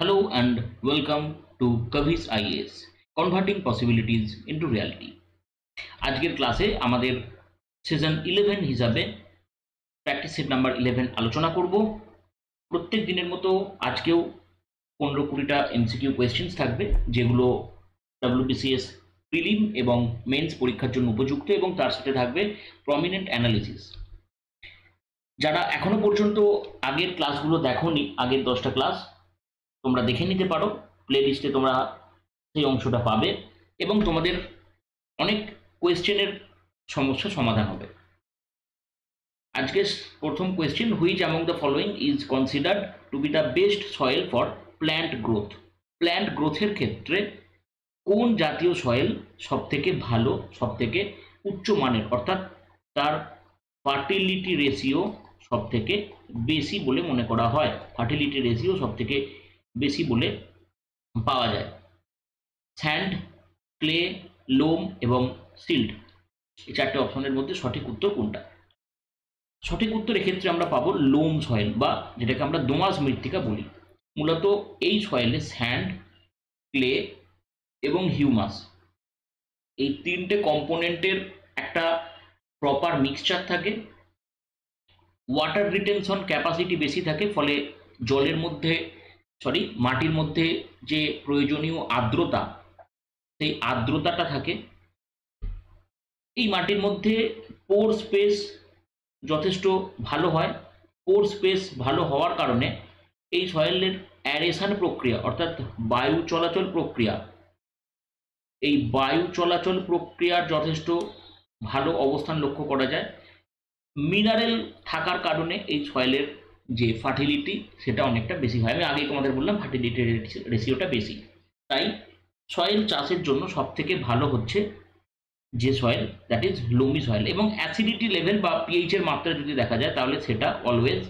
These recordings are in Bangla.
Hello and welcome to Kavi's IAS Converting Possibilities into Reality. আজকের ক্লাসে আমাদের সিজন ইলেভেন হিসাবে প্র্যাকটিস সেট নাম্বার ইলেভেন আলোচনা করব। প্রত্যেক দিনের মতো আজকেও পনেরো কুড়িটা এমসিকিউ কোয়েশ্চেন্স থাকবে, যেগুলো ডাব্লিউবিসিএস প্রিলিম এবং মেন্স পরীক্ষার জন্য উপযুক্ত এবং তার সাথে থাকবে প্রমিনেন্ট অ্যানালিসিস যারা এখনও পর্যন্ত আগের ক্লাসগুলো দেখোনি, আগের দশটা ক্লাস তোমরা দেখে নিতে পারো প্লে লিস্টে তোমরা সেই অংশটা পাবে এবং তোমাদের অনেক কোয়েশ্চেনের সমস্যা সমাধান হবে। আজকে প্রথম question which among the following is considered to be the best soil for plant growth plant গ্রোথের ক্ষেত্রে কোন জাতীয় সয়েল সব থেকে ভালো সব থেকে উচ্চমানের অর্থাৎ তার ফার্টিলিটি রেশিও সব থেকে বেশি বলে মনে করা হয়। ফার্টিলিটি রেশিও সব থেকে বেশি বলে পাওয়া যায়। স্যান্ড ক্লে লোম এবং সিল্ড এই চারটে অপশনের মধ্যে সঠিক উত্তর কোনটা? সঠিক উত্তর এক্ষেত্রে আমরা পাবো লোম সয়েল বা যেটাকে আমরা দোমাস মৃত্তিকা বলি। মূলত এই সয়েলে স্যান্ড ক্লে এবং হিউমাস এই তিনটে কম্পোনেন্টের একটা প্রপার মিক্সচার থাকে। ওয়াটার রিটেনশন ক্যাপাসিটি বেশি থাকে, ফলে জলের মধ্যে সরি মাটির মধ্যে যে প্রয়োজনীয় আর্দ্রতা, সেই আর্দ্রতাটা থাকে। এই মাটির মধ্যে পোর স্পেস যথেষ্ট ভালো হয়। পোর স্পেস ভালো হওয়ার কারণে এই সয়েলের অ্যারেশন প্রক্রিয়া, অর্থাৎ বায়ু চলাচল প্রক্রিয়া, এই বায়ু চলাচল প্রক্রিয়ার যথেষ্ট ভালো অবস্থান লক্ষ্য করা যায়। মিনারেল থাকার কারণে এই সয়েলের যে ফার্টিলিটি সেটা অনেকটা বেশি হয়। আমি আগে তোমাদের বললাম ফার্টিলিটি রেশিওটা বেশি। তাই সয়েল চাষের জন্য সব থেকে ভালো হচ্ছে যে soil that is loamy soil এবং অ্যাসিডিটি লেভেল বা পিএইচের মাত্রা যদি দেখা যায়, তাহলে সেটা অলওয়েজ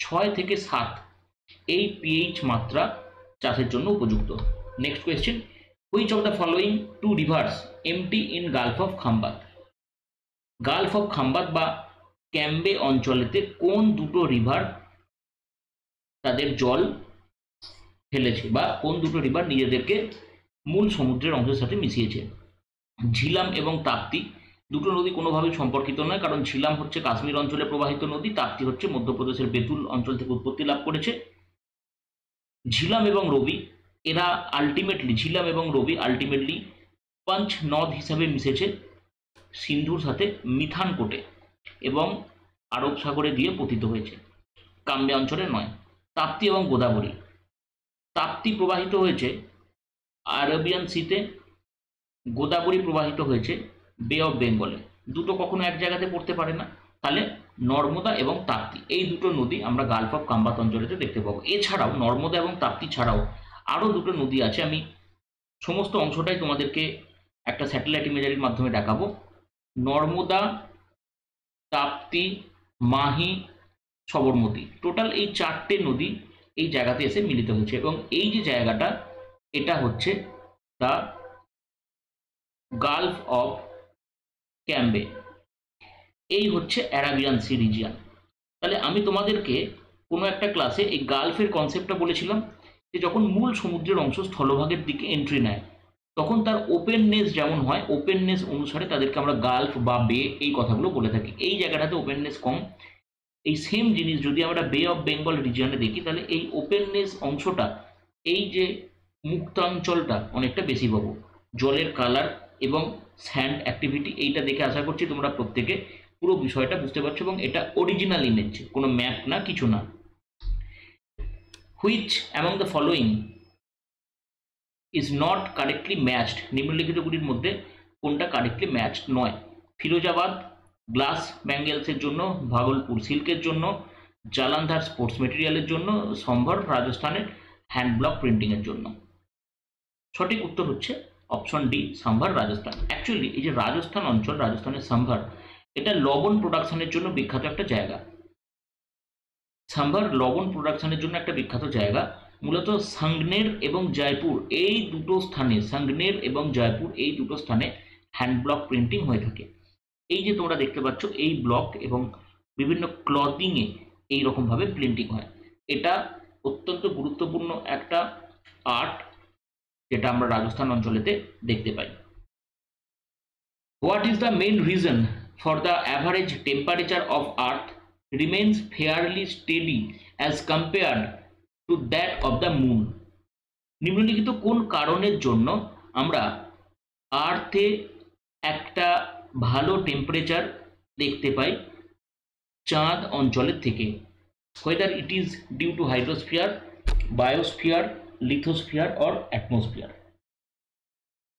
ছয় থেকে সাত এই পিএইচ মাত্রা চাষের জন্য উপযুক্ত। Next question which of the following two rivers empty in gulf of Khambhat gulf of Khambhat বা ক্যাম্বে অঞ্চলেতে কোন দুটো রিভার তাদের জল ফেলেছে বা কোন দুটো রিভার নিজেদেরকে মূল সমুদ্রের অংশের সাথে মিশিয়েছে। ঝিলাম এবং তাপ্তি দুটো নদী কোনোভাবেই সম্পর্কিত নয়, কারণ ঝিলাম হচ্ছে কাশ্মীর অঞ্চলে প্রবাহিত নদী, তাপ্তি হচ্ছে মধ্যপ্রদেশের বেতুল অঞ্চল থেকে উৎপত্তি লাভ করেছে। ঝিলাম এবং রবি, এরা আলটিমেটলি ঝিলাম এবং রবি আলটিমেটলি পাঞ্চ নদ হিসাবে মিশেছে সিন্ধুর সাথে মিথান কোটে এবং আরব সাগরে দিয়ে পতিত হয়েছে। কাম্বে অঞ্চলে নয়। তাপ্তি এবং গোদাবরী। তাপ্তি প্রবাহিত হয়েছে আরবিয়ান সিতে, গোদাবরী প্রবাহিত হয়েছে বে অফ বেঙ্গলে। দুটো কখনো এক জায়গাতে পড়তে পারে না। তাহলে নর্মদা এবং তাপ্তি, এই দুটো নদী আমরা গালফ অফ কাম্বাত অঞ্চলেতে দেখতে পাবো। এছাড়াও নর্মদা এবং তাপ্তি ছাড়াও আরও দুটো নদী আছে। আমি সমস্ত অংশটাই তোমাদেরকে একটা স্যাটেলাইট ইমেজারির মাধ্যমে দেখাবো। নর্মদা, তাপ্তি, মাহি সবরমতী। টোটাল এই চারটে নদী এই জায়গাতে এসে মিলিত হয়েছে এবং এই যে জায়গাটা, এটা হচ্ছে দ্য গালফ অফ ক্যাম্বে এই হচ্ছে অ্যারাবিয়ান সি রিজিয়ান তাহলে আমি তোমাদেরকে কোনো একটা ক্লাসে এই গালফের কনসেপ্টটা বলেছিলাম, যে যখন মূল সমুদ্রের অংশ স্থলভাগের দিকে এন্ট্রি নেয়, তখন তার ওপেননেস যেমন হয় ওপেননেস অনুসারে তাদেরকে আমরা গালফ বা বে এই কথাগুলো বলে থাকি। এই জায়গাটাতে ওপেননেস কম এই সেম জিনিস যদি আমরা বে অফ বেঙ্গল রিজিয়নে দেখি, তাহলে এই ওপেননেস অংশটা, এই যে মুক্তাঞ্চলটা অনেকটা বেশি পাবো। জলের কালার এবং স্যান্ড অ্যাক্টিভিটি এইটা দেখে আশা করছি তোমরা প্রত্যেকে পুরো বিষয়টা বুঝতে পারছ এবং এটা অরিজিনাল ইমেজ কোনো ম্যাপ না, কিছু না। Which among the following is not correctly matched নিম্নলিখিতগুলির মধ্যে কোনটা কারেক্টলি ম্যাচড নয়? ফিরোজাবাদ গ্লাস ব্যাঙ্গেলসের জন্য, ভাগলপুর সিল্কের জন্য, জালান্ধার স্পোর্টস মেটেরিয়ালের জন্য, সম্ভর রাজস্থানের হ্যান্ড ব্লক প্রিন্টিংয়ের জন্য। সঠিক উত্তর হচ্ছে option D Sambhar Rajasthan. Actually এই যে রাজস্থান অঞ্চল, রাজস্থানের সাম্ভার, এটা লবণ প্রোডাকশনের জন্য বিখ্যাত একটা জায়গা। সাম্ভার লবণ প্রোডাকশনের জন্য একটা বিখ্যাত জায়গা। মূলত সাংগনের এবং জয়পুর, এই দুটো স্থানে সাংগনের এবং জয়পুর, এই দুটো স্থানে হ্যান্ড ব্লক প্রিন্টিং হয়ে থাকে। এই যে তোমরা দেখতে পাচ্ছ, এই ব্লক এবং বিভিন্ন ক্লদিংয়ে এই রকমভাবে প্রিন্টিং হয়। এটা অত্যন্ত গুরুত্বপূর্ণ একটা আর্ট যেটা আমরা রাজস্থান অঞ্চলেতে দেখতে পাই। What is the main reason for the average temperature of earth remains fairly steady as compared to that of the moon নিম্নলিখিত কোন কারণের জন্য আমরা আর্থে একটা ভালো টেম্পারেচার দেখতে পাই চাঁদ অঞ্চলের থেকে। Whether it is due to hydrosphere biosphere lithosphere or atmosphere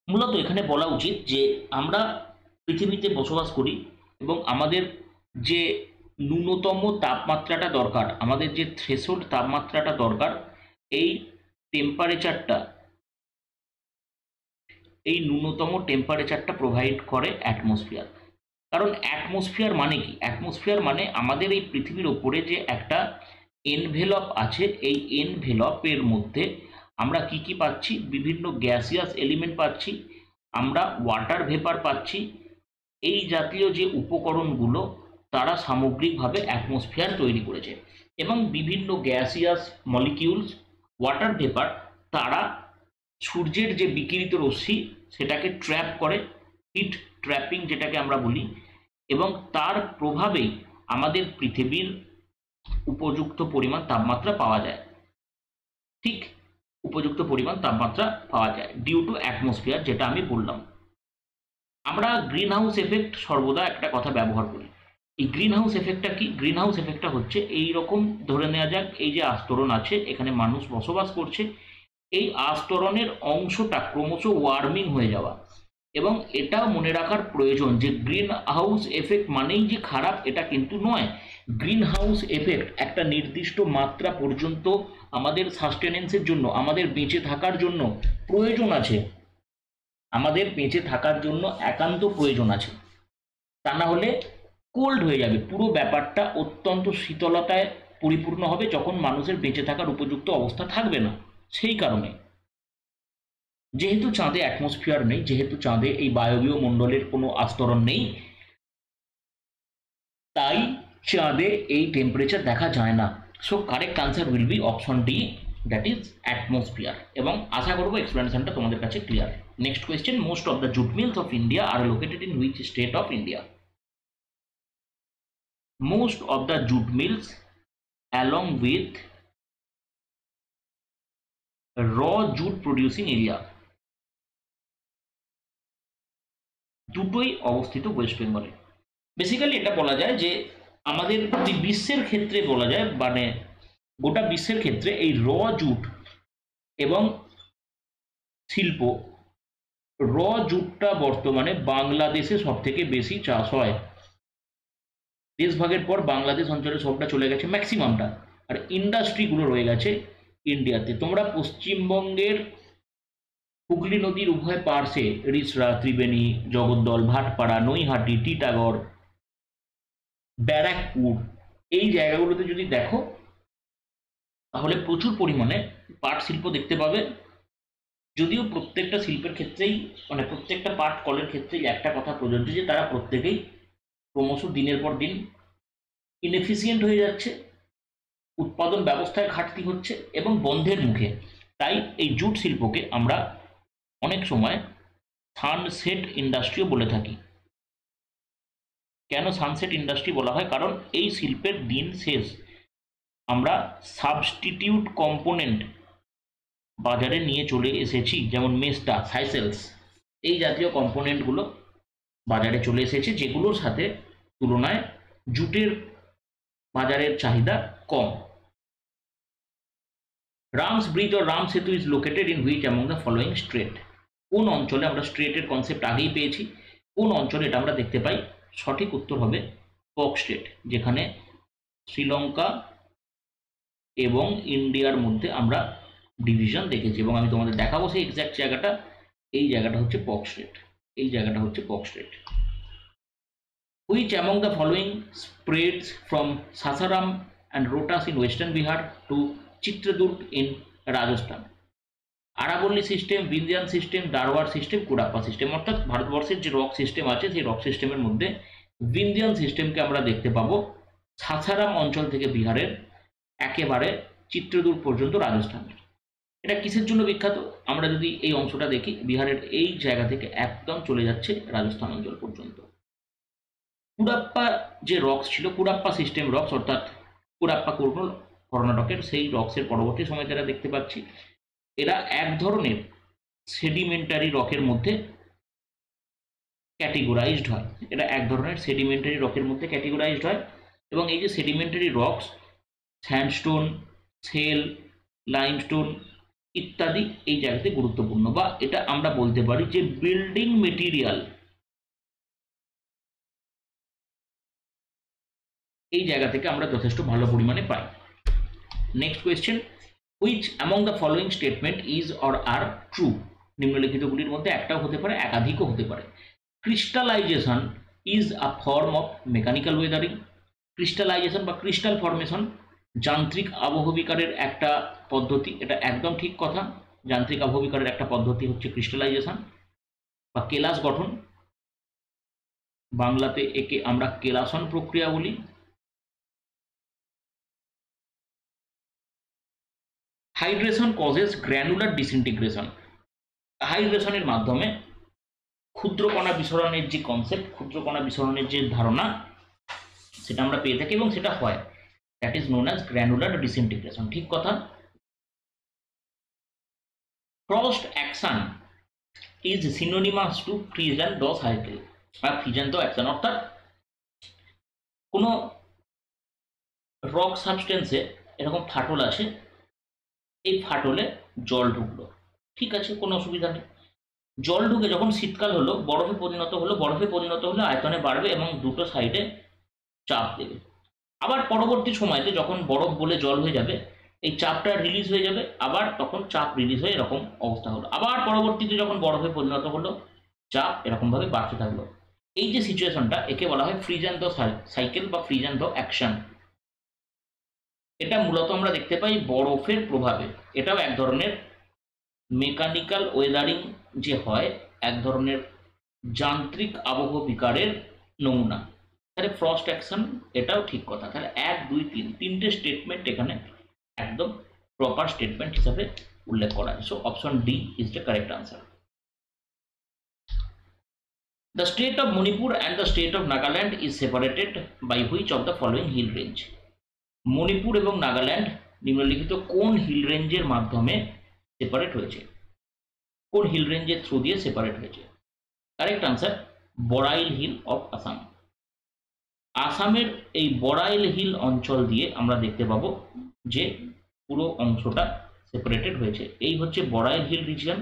মূলত এখানে বলা উচিত যে আমরা পৃথিবীতে বসবাস করি এবং আমাদের যে ন্যূনতম তাপমাত্রাটা দরকার, আমাদের যে থ্রেশোল্ড তাপমাত্রাটা দরকার, এই টেম্পারেচারটা এই ন্যূনতম টেম্পারেচারটা প্রোভাইড করে অ্যাটমসফিয়ার কারণ অ্যাটমসফিয়ার মানে কি? অ্যাটমসফিয়ার মানে আমাদের এই পৃথিবীর ওপরে যে একটা এনভেলপ আছে, এই এনভেলপের মধ্যে আমরা কি কি পাচ্ছি? বিভিন্ন গ্যাসিয়াস এলিমেন্ট পাচ্ছি, আমরা ওয়াটার ভেপার পাচ্ছি। এই জাতীয় যে উপকরণগুলো, তারা সামগ্রিকভাবে অ্যাটমসফিয়ার তৈরি করেছে। এবং বিভিন্ন গ্যাসিয়াস মলিকিউলস ওয়াটার ভেপার তারা সূর্যের যে বিকিরিত রশ্মি, সেটাকে ট্র্যাপ করে হিট ট্র্যাপিং যেটাকে আমরা বলি, এবং তার প্রভাবেই আমাদের পৃথিবীর উপযুক্ত পরিমাণ তাপমাত্রা পাওয়া যায়। ঠিক উপযুক্ত পরিমাণ তাপমাত্রা পাওয়া যায় ডিউ টু অ্যাটমসফিয়ার যেটা আমি বললাম। আমরা গ্রিন হাউস এফেক্ট সর্বদা একটা কথা ব্যবহার করি। এই গ্রিন হাউস এফেক্টটা কি? গ্রিন হাউস এফেক্টটা হচ্ছে এই রকম ধরে নেওয়া যাক, এই যে আস্তরণ আছে, এখানে মানুষ বসবাস করছে এই আস্তরণের অংশটা ক্রমশ ওয়ার্মিং হয়ে যাওয়া। এবং এটা মনে রাখার প্রয়োজন যে গ্রিন হাউস এফেক্ট মানেই যে খারাপ, এটা কিন্তু নয়। গ্রিন হাউস এফেক্ট একটা নির্দিষ্ট মাত্রা পর্যন্ত আমাদের সাস্টেনেন্সের জন্য, আমাদের বেঁচে থাকার জন্য প্রয়োজন আছে। আমাদের বেঁচে থাকার জন্য একান্ত প্রয়োজন আছে। তা না হলে কোল্ড হয়ে যাবে। পুরো ব্যাপারটা অত্যন্ত শীতলতায় পরিপূর্ণ হবে যখন মানুষের বেঁচে থাকার উপযুক্ত অবস্থা থাকবে না। সেই কারণে। যেহেতু চাঁদে অ্যাটমসফিয়ার নেই, যেহেতু চাঁদে এই বায়বীয় মণ্ডলের কোনো আস্তরণ নেই, তাই চাঁদে এই টেম্পারেচার দেখা যায় না। So correct answer will be option D that is atmosphere এবং আশা করব এক্সপ্লেনেশনটা তোমাদের কাছে clear next question most of the jute mills of India are located in which state of India most of the jute mills along with raw jute producing area দুটোই অবস্থিত ওয়েস্ট বেঙ্গলে বেসিক্যালি এটা বলা যায় যে, আমাদের বিশ্বের ক্ষেত্রে বলা যায় মানে গোটা বিশ্বের ক্ষেত্রে এই র জুট এবং শিল্প র জুটটা বর্তমানে বাংলাদেশে সব থেকে বেশি চাষ হয়। দেশভাগের পর বাংলাদেশ অঞ্চলে সবটা চলে গেছে ম্যাক্সিমামটা আর ইন্ডাস্ট্রিগুলো রয়ে গেছে ইন্ডিয়াতে। তোমরা পশ্চিমবঙ্গের হুগলি নদীর উভয় পার্শ্বে রিসরা ত্রিবেণী, জগদ্দল, ভাটপাড়া, নৈহাটি, টিটাগড়, ব্যারাকপুর, এই জায়গাগুলোতে যদি দেখো, তাহলে প্রচুর পরিমাণে পাট শিল্প দেখতে পাবে। যদিও প্রত্যেকটা শিল্পের ক্ষেত্রেই মানে প্রত্যেকটা পাট কলের ক্ষেত্রেই একটা কথা প্রযোজ্য যে, তারা প্রত্যেকেই ক্রমশ দিনের পর দিন ইনএফিসিয়েন্ট হয়ে যাচ্ছে। উৎপাদন ব্যবস্থায় ঘাটতি হচ্ছে এবং বন্ধের মুখে। তাই এই জুট শিল্পকে আমরা অনেক সময় সানসেট ইন্ডাস্ট্রিও বলে থাকি। কেন সানসেট ইন্ডাস্ট্রি বলা হয়? কারণ এই শিল্পের দিন শেষ। আমরা সাবস্টিটিউট কম্পোনেন্ট বাজারে নিয়ে চলে এসেছি, যেমন মেস্টা সাইসেলস এই জাতীয় কম্পোনেন্টগুলো বাজারে চলে এসেছে, যেগুলোর সাথে তুলনায় জুটের বাজারের চাহিদা কম। রামস bridge O Ram Setu is located in which among the following strait কোন অঞ্চলে আমরা স্ট্রেটের কনসেপ্ট আগেই পেয়েছি? কোন অঞ্চলে এটা আমরা দেখতে পাই? সঠিক উত্তর হবে পক স্টেট যেখানে শ্রীলঙ্কা এবং ইন্ডিয়ার মধ্যে আমরা ডিভিশন দেখেছি। এবং আমি তোমাদের দেখাবো সেই এক্স্যাক্ট জায়গাটা। এই জায়গাটা হচ্ছে পক স্টেট এই জায়গাটা হচ্ছে Palk strait which among the following spreads from Sasaram and Rohtas in western Bihar to Chitradurga in Rajasthan. আরাবল্লী system Vindhyan system Dharwar system Cuddapah system অর্থাৎ ভারতবর্ষের যে রক সিস্টেম আছে, সেই রক সিস্টেমের মধ্যে বিন্দিয়ান সিস্টেমকে আমরা দেখতে পাবো সাসারাম অঞ্চল থেকে বিহারের একেবারে চিত্রদূর পর্যন্ত রাজস্থান এটা কিসের জন্য বিখ্যাত? আমরা যদি এই অংশটা দেখি, বিহারের এই জায়গা থেকে একদম চলে যাচ্ছে রাজস্থান অঞ্চল পর্যন্ত। কুড়াপ্পা যে রক্স ছিল, কুড়াপ্পা সিস্টেম রক্স অর্থাৎ কুড়াপ্পা কর্নল কর্ণাটকের সেই রক্সের পরবর্তী সময় যারা দেখতে পাচ্ছি, এরা এক ধরনের সেডিমেন্টারি রকের মধ্যে ক্যাটেগোরাইজড হয়। এটা এক ধরনের সেডিমেন্টারি রকের মধ্যে ক্যাটেগোরাইজড হয় এবং এই যে sedimentary rocks sandstone shale limestone ইত্যাদি এই জায়গাতে গুরুত্বপূর্ণ বা এটা আমরা বলতে পারি যে বিল্ডিং মেটেরিয়াল এই জায়গা থেকে আমরা যথেষ্ট ভালো পরিমাণে পাই। Next question which among the following statement is or are true নিম্নলিখিতগুলির মধ্যে একটাও হতে পারে, একাধিকও হতে পারে। Crystallisation is a form of mechanical weathering crystallisation বা ক্রিস্টাল ফর্মেশন যান্ত্রিক আবহবিকারের একটা পদ্ধতি। এটা একদম ঠিক কথা। যান্ত্রিক আবহবিকারের একটা পদ্ধতি হচ্ছে ক্রিস্টালাইজেশন বা কেলাস গঠন। বাংলাতে একে আমরা কেলাসন প্রক্রিয়া বলি। হাইড্রেশন কজেস গ্র্যানুলার ডিসইন্টিগ্রেশন হাইড্রেশনের মাধ্যমে ক্ষুদ্রকণা বিসরণের যে কনসেপ্ট ক্ষুদ্রকণা বিসরণের যে ধারণা, সেটা আমরা পেয়ে থাকি এবং সেটা হয়। That is known as granular disintegration ঠিক কথা? Frost action is synonymous to freeze thaw hydral বা ফ্রিজ ড অ্যাকশন অর্থাৎ কোনো রক সাবস্টেন্সে এরকম ফাটল আছে এই ফাটলে জল ঢুকলো। ঠিক আছে, কোনো অসুবিধা নেই। জল ঢুকে যখন শীতকাল হলো, বরফে পরিণত হলো, বরফে পরিণত হলে আয়তনে বাড়বে এবং দুটো সাইডে চাপ দেবে। আবার পরবর্তী সময়তে যখন বরফ বলে জল হয়ে যাবে, এই চাপটা রিলিজ হয়ে যাবে, আবার তখন চাপ রিলিজ হয়ে এরকম অবস্থা হলো। আবার পরবর্তীতে যখন বরফে পরিণত হলো, চাপ এরকমভাবে বাড়তে থাকল। এই যে সিচুয়েশনটা একে বলা হয় ফ্রিজ অ্যান্ড দ্য সাইকেল বা ফ্রিজ অ্যান্ড দ্য অ্যাকশন এটা মূলত আমরা দেখতে পাই বরফের প্রভাবে। এটাও এক ধরনের মেকানিক্যাল ওয়েদারিং যে হয়, এক ধরনের যান্ত্রিক আবহ বিকারের নমুনা। তাহলে ফ্রস্ট অ্যাকশন এটাও ঠিক কথা। তাহলে এক, দুই, তিন, তিনটে স্টেটমেন্ট এখানে একদম প্রপার স্টেটমেন্ট হিসাবে উল্লেখ করা so option D is the correct answer The state of Manipur and the state of Nagaland is separated by which of the following hill range? Manipur এবং নাগাল্যান্ড নিম্নলিখিত কোন হিল রেঞ্জের মাধ্যমে সেপারেট হয়েছে? কোন হিল রেঞ্জের থ্রু দিয়ে সেপারেট হয়েছে? Correct answer Barail hill of Assam আসামের এই বড়াইল হিল অঞ্চল দিয়ে আমরা দেখতে পাবো যে পুরো অংশটা সেপারেটেড হয়েছে। এই হচ্ছে বড়াইল হিল রিজিয়ন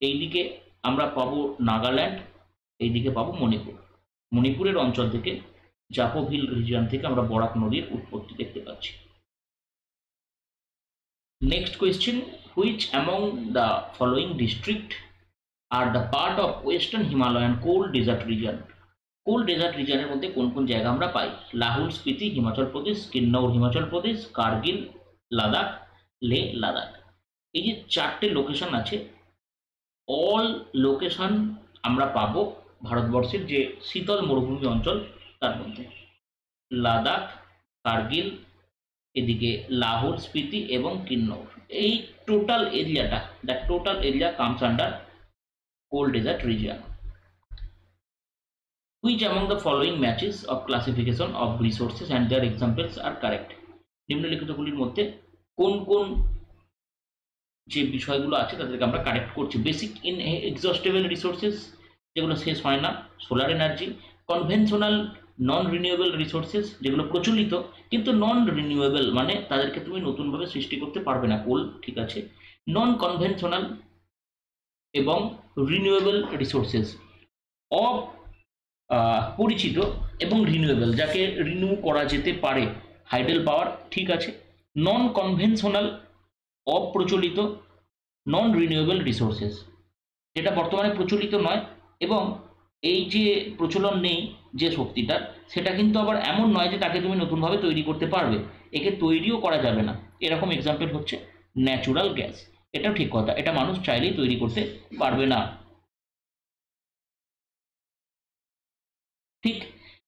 এইদিকে আমরা পাবো নাগাল্যান্ড, এইদিকে পাবো মণিপুর। মণিপুরের অঞ্চল থেকে জাপো হিল রিজিয়ন থেকে আমরা বরাক নদীর উৎপত্তি দেখতে পাচ্ছি। Next question which among the following district are the part of western Himalayan cold desert region cold desert রিজনের মধ্যে কোন কোন জায়গা আমরা পাই? লাহুল স্পিতি, হিমাচল প্রদেশ, কিন্নৌর হিমাচল প্রদেশ, কার্গিল, লাদাখ লে লাদাখ। এই যে চারটে লোকেশন আছে অল লোকেশন আমরা পাবো ভারতবর্ষের যে শীতল মরুভূমি অঞ্চল তার মধ্যে। লাদাখ, কার্গিল, এদিকে লাহোর, স্পিতি এবং কিন্নৌর। এই টোটাল এরিয়াটা that total area comes under cold desert region which among the following matches of classification of resources and their examples are correct? নিম্নলিখিতগুলির মধ্যে কোন কোন যে বিষয়গুলো আছে তাদেরকে আমরা কারেক্ট করছি। বেসিক ইন এক্সস্টেবল রিসোর্সেস যেগুলো শেষ হয় না solar energy conventional non renewable resources যেগুলো প্রচলিত, কিন্তু নন রিনিউয়েবল মানে তাদেরকে তুমি নতুনভাবে সৃষ্টি করতে পারবে না কোল ঠিক আছে? নন কনভেনশনাল এবং রিনিউয়েবল রিসোর্সেস অফ পরিচিত এবং রিনিউয়েবল যাকে রিনিউ করা যেতে পারে হাইডেল পাওয়ার ঠিক আছে? নন কনভেনশনাল অপ্রচলিত নন রিনিউয়েবল রিসোর্সেস যেটা বর্তমানে প্রচলিত নয় এবং এই যে প্রচলন নেই যে শক্তিটার সেটা কিন্তু আবার এমন নয় যে তাকে তুমি নতুনভাবে তৈরি করতে পারবে। একে তৈরিও করা যাবে না। এরকম এক্সাম্পল হচ্ছে ন্যাচুরাল গ্যাস এটাও ঠিক কথা। এটা মানুষ চাইলেই তৈরি করতে পারবে না। ঠিক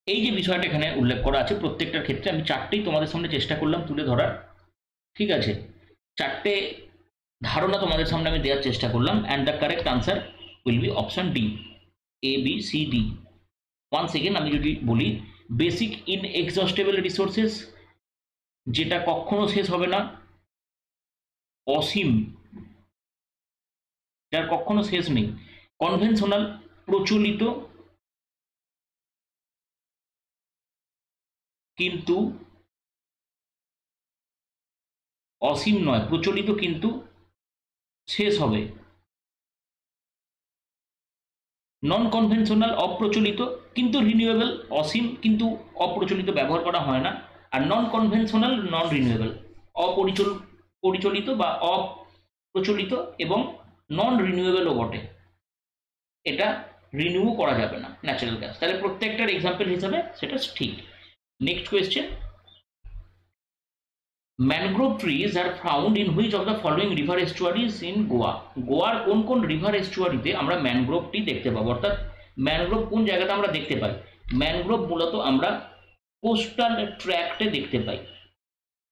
এই যে বিষয়টা এখানে উল্লেখ করা আছে, প্রত্যেকটার ক্ষেত্রে আমি চারটেই তোমাদের সামনে চেষ্টা করলাম তুলে ধরার। ঠিক আছে? চারটে ধারণা তোমাদের সামনে আমি দেওয়ার চেষ্টা করলাম and the correct answer will be option D A B C D one second আমি যদি বলি বেসিক ইন এক্সস্টেবল রিসোর্সেস যেটা কখনো শেষ হবে না, অসীম, যার কখনো শেষ নেই। কনভেনশনাল প্রচলিত, কিন্তু অসীম নয়, প্রচলিত কিন্তু শেষ হবে। নন কনভেনশনাল অপ্রচলিত, কিন্তু রিনিউয়েবল অসীম, কিন্তু অপ্রচলিত ব্যবহার করা হয় না। আর নন কনভেনশনাল নন রিনিউয়েবল অপরিচল পরিচালিত বা অপ্রচলিত এবং নন রিনিউয়েবলও বটে। এটা রিনিউ করা যাবে না ন্যাচারাল গ্যাস তাহলে প্রত্যেকটার এক্সাম্পল হিসাবে সেটা ঠিক। Next question mangrove trees are found in which of the following river estuaries in Goa গোয়ার কোন কোন রিভার এস্টুয়ারিতে আমরা ম্যানগ্রোভটি দেখতে পাবো? অর্থাৎ ম্যানগ্রোভ কোন জায়গাতে আমরা দেখতে পাই? ম্যানগ্রোভ মূলত আমরা কোস্টাল ট্র্যাক্টে দেখতে পাই।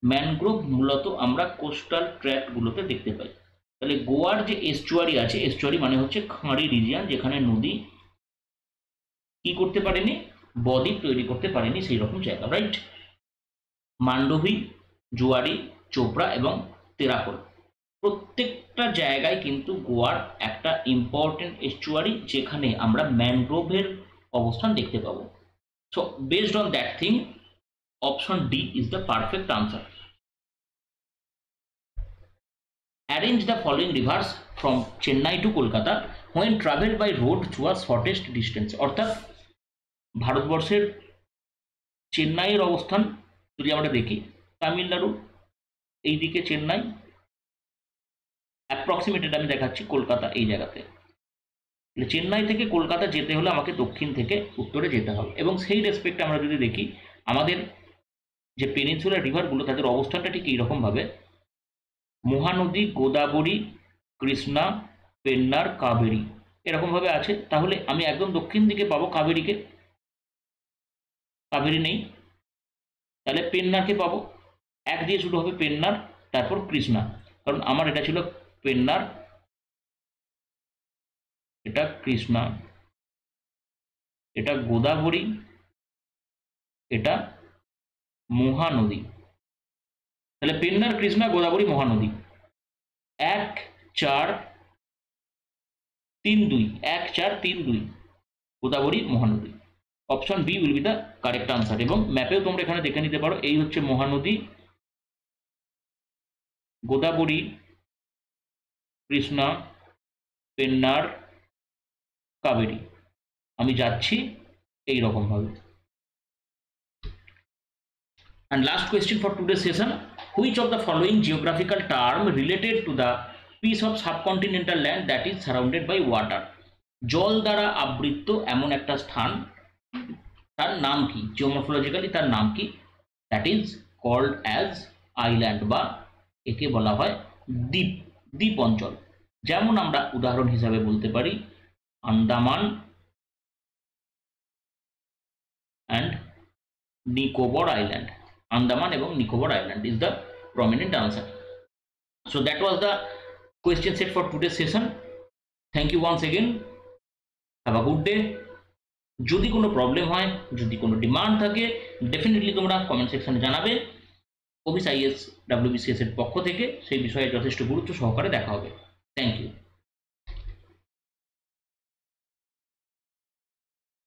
ম্যানগ্রোভ মূলত আমরা কোস্টাল ট্র্যাক্টগুলোতে দেখতে পাই। তাহলে গোয়ার যে এস্টুয়ারি আছে এস্টুয়ারি মানে হচ্ছে খাঁড়ি রিজিয়ান যেখানে নদী কি করতে পারেনি? বদ্বীপ তৈরি করতে পারেনি, সেই রকম জায়গা রাইট মান্ডভী জুয়ারি, চোপড়া এবং তেরাকোল। প্রত্যেকটা জায়গায় কিন্তু গোয়ার একটা ইম্পর্টেন্ট এস্টুয়ারি যেখানে আমরা ম্যানগ্রোভের অবস্থান দেখতে পাবো। So based on that thing option D is the perfect answer arrange the following rivers from Chennai to Kolkata when traveled by road through a shortest distance. অর্থাৎ ভারতবর্ষের চেন্নাইয়ের অবস্থান যদি আমরা দেখি তামিলনাড়ু, এইদিকে চেন্নাই অ্যাপ্রক্সিমেটেড আমি দেখাচ্ছি কলকাতা এই জায়গাতে। চেন্নাই থেকে কলকাতা যেতে হলে আমাকে দক্ষিণ থেকে উত্তরে যেতে হবে এবং সেই রেসপেক্টে আমরা যদি দেখি, আমাদের যে পেনিনসুলার রিভারগুলো তাদের অবস্থানটা ঠিক এইরকমভাবে। মহানদী, গোদাবরী, কৃষ্ণা, পেন্নার, কাবেরী এরকমভাবে আছে। তাহলে আমি একদম দক্ষিণ দিকে পাবো কাবেরীকে। কাবেরী নেই। তাহলে পেন্নাকে পাবো। এক দিয়ে শুরু হবে পেন্নার, তারপর কৃষ্ণা। কারণ আমার এটা ছিল পেন্নার, এটা কৃষ্ণা, এটা গোদাবরী, এটা মহানদী। তাহলে পেন্নার, কৃষ্ণা, গোদাবরী, মহানদী। এক, চার, তিন, দুই। এক, চার, তিন, দুই। Godavari, Mahanadi. Option B will be the correct answer এবং ম্যাপেও তোমরা এখানে দেখে নিতে পারো, এই হচ্ছে মহানদী গোদাবরী কৃষ্ণা পেন্নার কাবেরী আমি যাচ্ছি এই রকমভাবে And last question for today's session Which of the following geographical term related to the piece of subcontinental land that is surrounded by water? জল দ্বারা আবৃত এমন একটা স্থান তার নাম কি জিওমরফোলজিক্যালি তার নাম কি that is called as island বা একে বলা হয় দ্বীপ দ্বীপ অঞ্চল। যেমন আমরা উদাহরণ হিসাবে বলতে পারি, আন্দামান অ্যান্ড নিকোবর আইল্যান্ড। আন্দামান এবং Nicobar island is the prominent answer so that was the question set for today session thank you once again have a good day যদি কোনো প্রবলেম হয়, যদি কোনো ডিমান্ড থাকে ডেফিনেটলি তোমরা কমেন্ট সেকশনে জানাবে। অফিস আইএস ডাব্লিউবিসিএস এর পক্ষ থেকে সেই বিষয়ে যথেষ্ট গুরুত্ব সহকারে দেখা হবে। Thank you